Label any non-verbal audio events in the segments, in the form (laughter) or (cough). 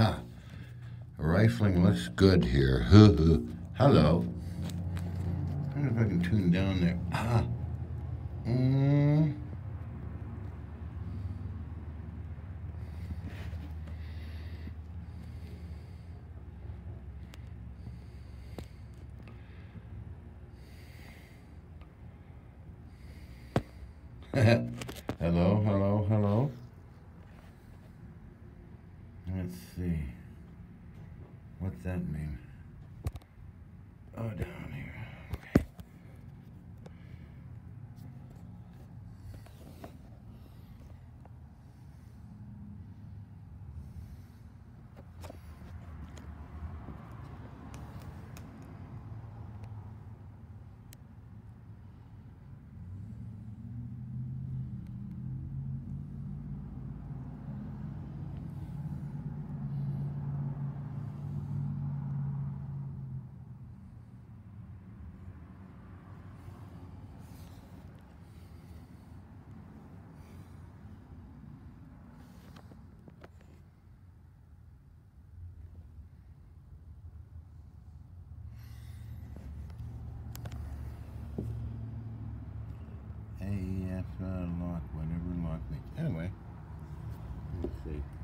Huh. Rifling looks good here. Hello. I wonder if I can tune down there. Ah. Mm. (laughs) hello, hello, hello. Let's see. What's that mean? Oh, down here. Okay. AF uh, lock, whatever lock means. Anyway, let's see.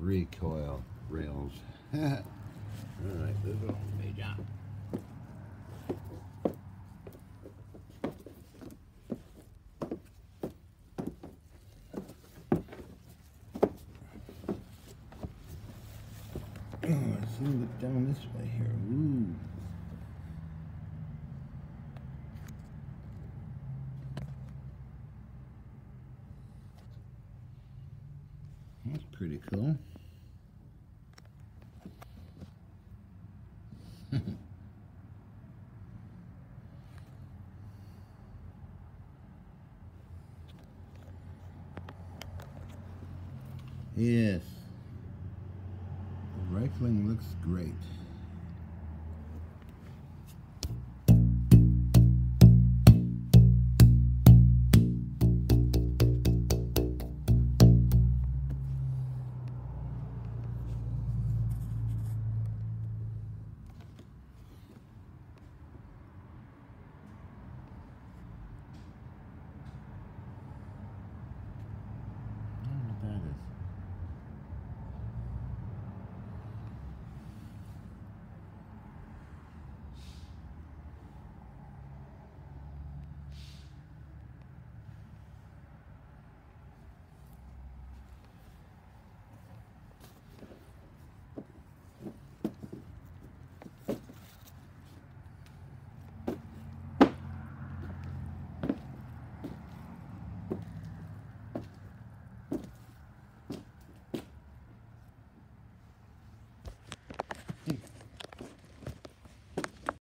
Recoil rails. (laughs) All right, (clears throat) let's go, Major. Oh, let's see what's down this way here. Ooh. Pretty cool. (laughs) yes. The rifling looks great. bananas.